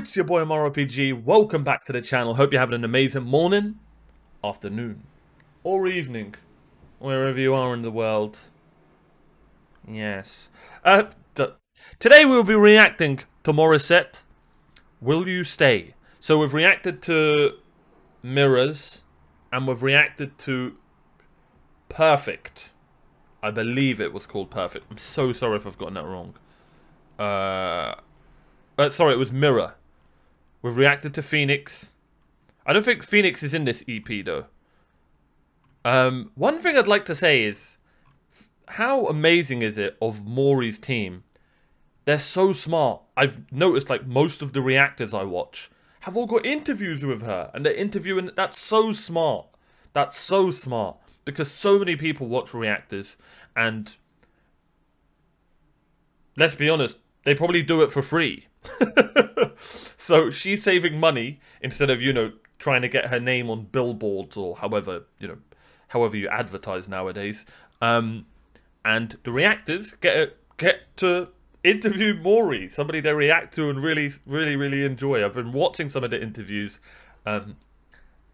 It's your boy MRPG. Welcome back to the channel. Hope you're having an amazing morning, afternoon, or evening, wherever you are in the world. Yes. Uh, today we'll be reacting to Morissette. Will you stay? So we've reacted to Mirrors, and we've reacted to Perfect. I believe it was called Perfect. I'm so sorry if I've gotten that wrong. Uh, uh, sorry, it was Mirror. We've reacted to Phoenix. I don't think Phoenix is in this EP though. Um, one thing I'd like to say is, how amazing is it of Mori's team? They're so smart. I've noticed like most of the reactors I watch have all got interviews with her, and they're interviewing. That's so smart. That's so smart because so many people watch reactors, and let's be honest, they probably do it for free. so she's saving money instead of you know trying to get her name on billboards or however you know however you advertise nowadays. Um, and the reactors get a, get to interview Mori, somebody they react to and really, really, really enjoy. I've been watching some of the interviews, um,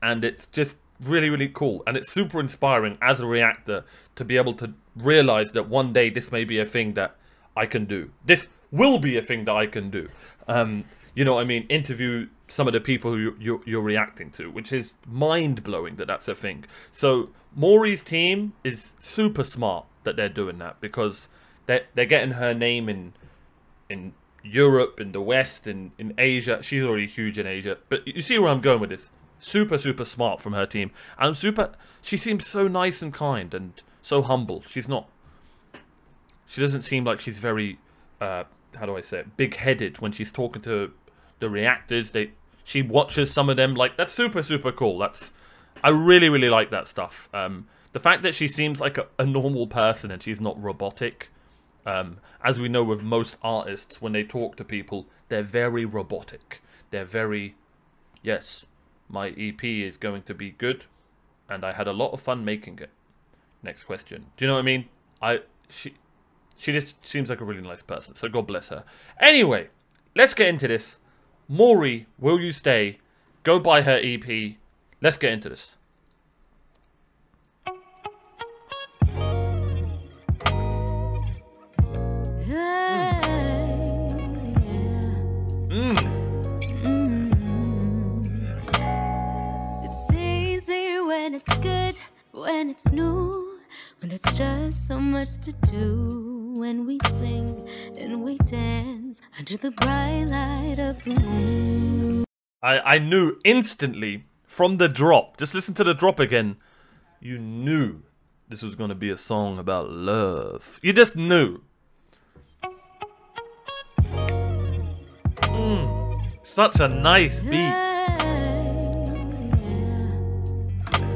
and it's just really, really cool. And it's super inspiring as a reactor to be able to realize that one day this may be a thing that I can do. This will be a thing that I can do. Um, you know what I mean? Interview some of the people you, you, you're reacting to, which is mind-blowing that that's a thing. So Mori's team is super smart that they're doing that because they're, they're getting her name in in Europe, in the West, in, in Asia. She's already huge in Asia. But you see where I'm going with this. Super, super smart from her team. And super... She seems so nice and kind and so humble. She's not... She doesn't seem like she's very... Uh, how do I say it? Big-headed when she's talking to the reactors. They... She watches some of them. Like, that's super, super cool. That's... I really, really like that stuff. Um, the fact that she seems like a, a normal person and she's not robotic um, as we know with most artists, when they talk to people, they're very robotic. They're very, yes, my EP is going to be good, and I had a lot of fun making it. Next question. Do you know what I mean? I she she just seems like a really nice person, so God bless her. Anyway, let's get into this. Mori, will you stay? Go buy her EP. Let's get into this. Hmm. Hmm. when it's new, when there's just so much to do, when we sing and we dance under the bright light of the moon. I, I knew instantly from the drop, just listen to the drop again, you knew this was going to be a song about love. You just knew. Mm, such a nice beat.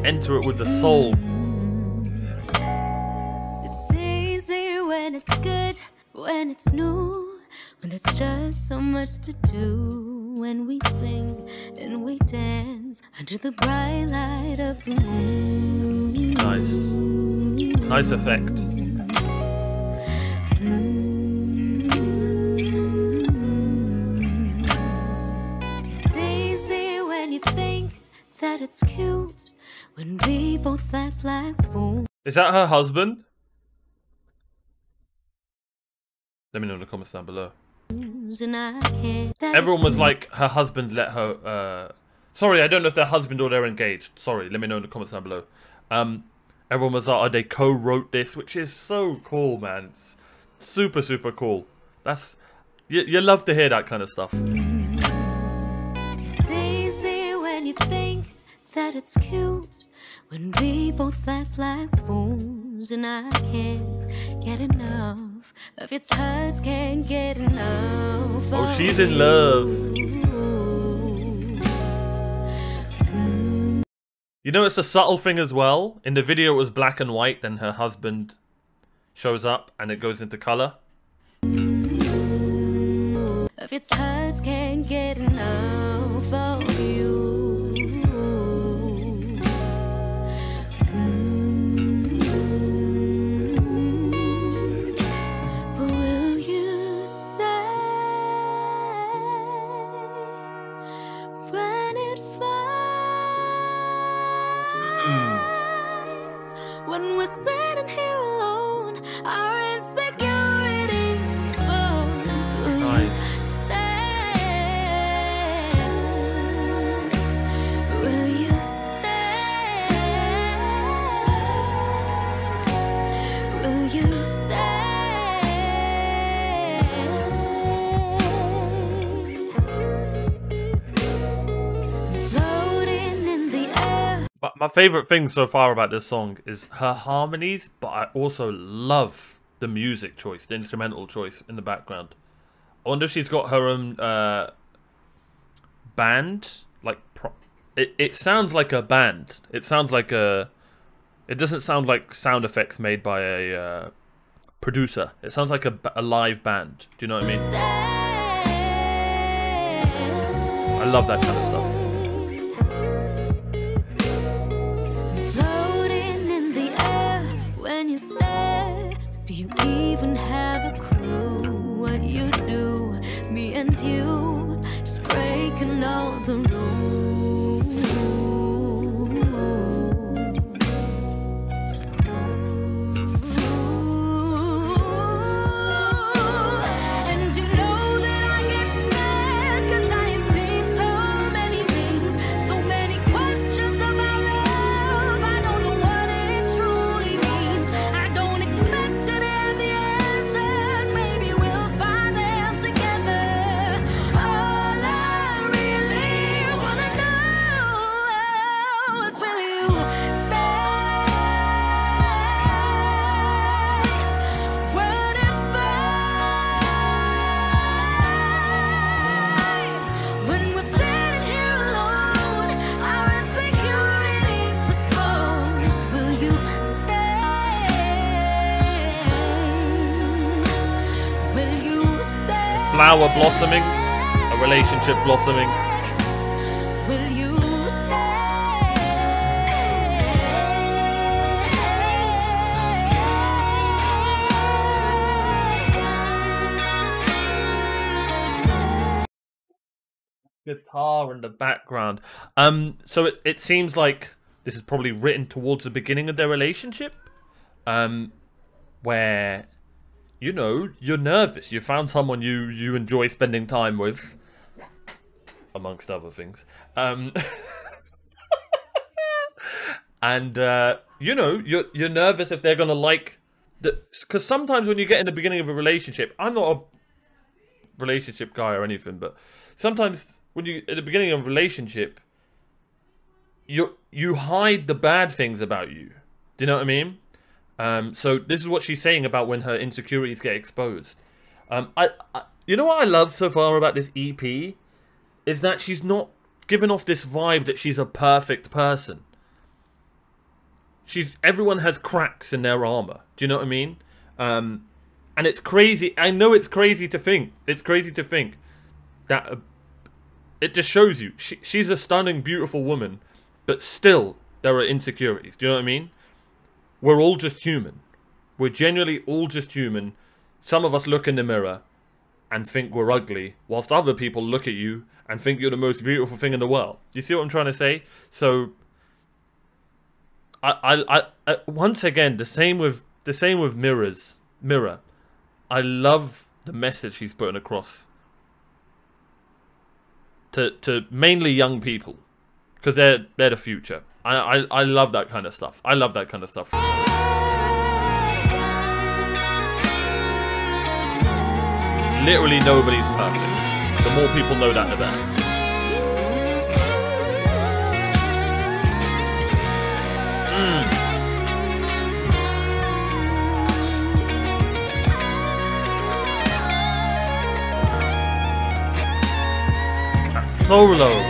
Enter it with the soul. It's good, when it's new, when there's just so much to do, when we sing and we dance under the bright light of the moon. Nice. Nice effect. It's easy when you think that it's cute, when we both act like fools. Is that her husband? Let me know in the comments down below. Everyone was like, her husband let her. Uh... Sorry, I don't know if they're husband or they're engaged. Sorry, let me know in the comments down below. Um, everyone was like, oh, they co-wrote this, which is so cool, man. It's super, super cool. That's you, you love to hear that kind of stuff. It's easy when you think that it's cute when we both act like fools, and I can't get enough of your touch, can't get enough. Oh, she's in love. Mm. You know, it's a subtle thing as well. In the video, it was black and white, then her husband shows up and it goes into color. Of your touch, can't get enough of you. My favorite thing so far about this song is her harmonies, but I also love the music choice, the instrumental choice in the background. I wonder if she's got her own uh, band. Like, pro- it it sounds like a band. It sounds like a. It doesn't sound like sound effects made by a uh, producer. It sounds like a, a live band. Do you know what I mean? I love that kind of stuff. Me and you just breaking all the rules. Flower blossoming, a relationship blossoming. Will you stay? guitar in the background. Um, so it, it seems like this is probably written towards the beginning of their relationship, um, where you know you're nervous. You found someone you you enjoy spending time with, amongst other things. Um, and uh, you know you're you're nervous if they're gonna like. Because sometimes when you get in the beginning of a relationship, I'm not a relationship guy or anything, but sometimes when you at the beginning of a relationship, you you hide the bad things about you. Do you know what I mean? Um, so this is what she's saying about when her insecurities get exposed. Um, I, I, you know what I love so far about this EP is that she's not giving off this vibe that she's a perfect person. She's everyone has cracks in their armor. Do you know what I mean? Um, and it's crazy. I know it's crazy to think. It's crazy to think that uh, it just shows you she, she's a stunning, beautiful woman, but still there are insecurities. Do you know what I mean? We're all just human. We're genuinely all just human. Some of us look in the mirror and think we're ugly, whilst other people look at you and think you're the most beautiful thing in the world. You see what I'm trying to say? So, I, I, I, I once again the same with the same with mirrors. Mirror, I love the message he's putting across to to mainly young people because they're they're the future. I, I I love that kind of stuff. I love that kind of stuff. Literally nobody's perfect. The more people know that, the better. Mm. That's. When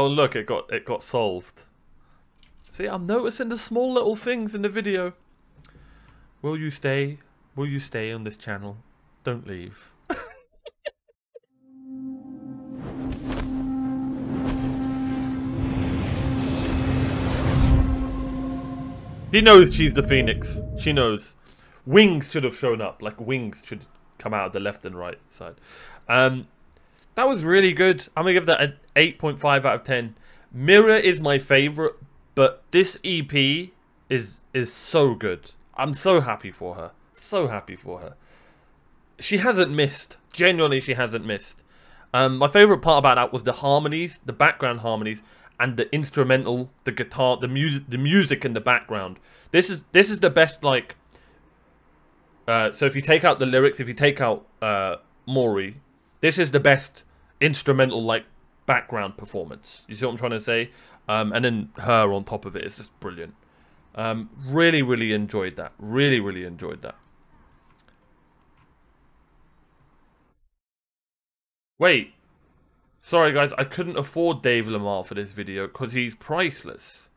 Oh look, it got it got solved. See, I'm noticing the small little things in the video. Will you stay? Will you stay on this channel? Don't leave. She knows she's the Phoenix. She knows. Wings should have shown up. Like wings should come out of the left and right side. Um, that was really good. I'm gonna give that an 8.5 out of 10. Mirror is my favorite But this EP is is so good. I'm so happy for her. So happy for her. She hasn't missed. Genuinely, she hasn't missed. Um, my favorite part about that was the harmonies, the background harmonies, and the instrumental, the guitar, the music, the music in the background. This is this is the best like. Uh, so if you take out the lyrics, if you take out uh, Mori, this is the best instrumental like background performance. You see what I'm trying to say? Um, and then her on top of it is just brilliant. Um, really, really enjoyed that. Really, really enjoyed that. Wait. Sorry, guys. I couldn't afford Dave Lamar for this video because he's priceless.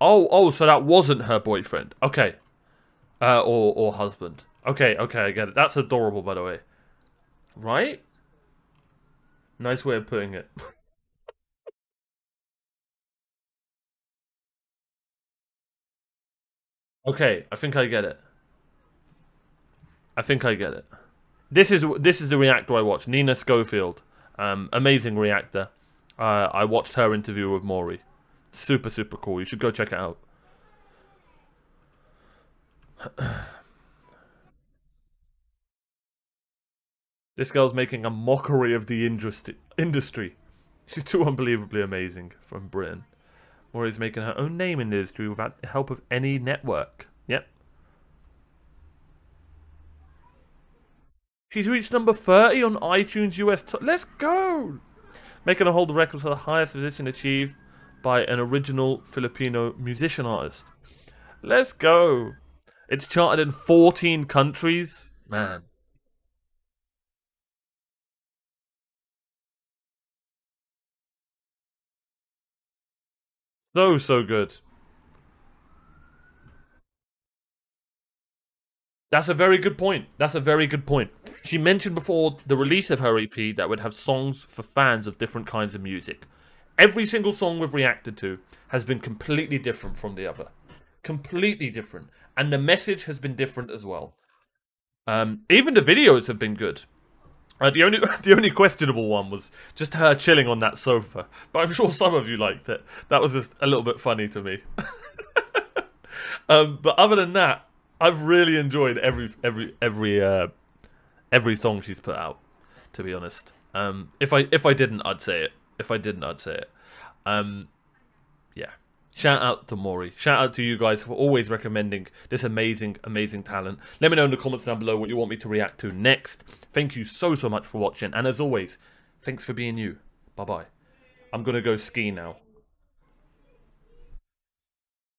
Oh, oh, so that wasn't her boyfriend. Okay. Uh, or, or husband. Okay, okay, I get it. That's adorable, by the way. Right? Nice way of putting it. okay, I think I get it. I think I get it. This is this is the reactor I watched. Nina Schofield, um, amazing reactor. Uh, I watched her interview with Mori. Super super cool. You should go check it out. this girl's making a mockery of the industry. Industry. She's too unbelievably amazing from Britain. Mori's making her own name in the industry without the help of any network. Yep. She's reached number 30 on iTunes US. Let's go! Making her hold the record for the highest position achieved by an original Filipino musician artist. Let's go! It's charted in 14 countries. Man. So, so good. That's a very good point. That's a very good point. She mentioned before the release of her EP that would have songs for fans of different kinds of music. Every single song we've reacted to has been completely different from the other. Completely different. And the message has been different as well. Um, even the videos have been good. Uh, the only the only questionable one was just her chilling on that sofa. But I'm sure some of you liked it. That was just a little bit funny to me. um, but other than that, I've really enjoyed every every every uh, every song she's put out. To be honest, um, if I if I didn't, I'd say it. If I didn't, I'd say it. Um, yeah. Shout out to Mori. Shout out to you guys for always recommending this amazing, amazing talent. Let me know in the comments down below what you want me to react to next. Thank you so, so much for watching. And as always, thanks for being you. Bye-bye. I'm going to go ski now.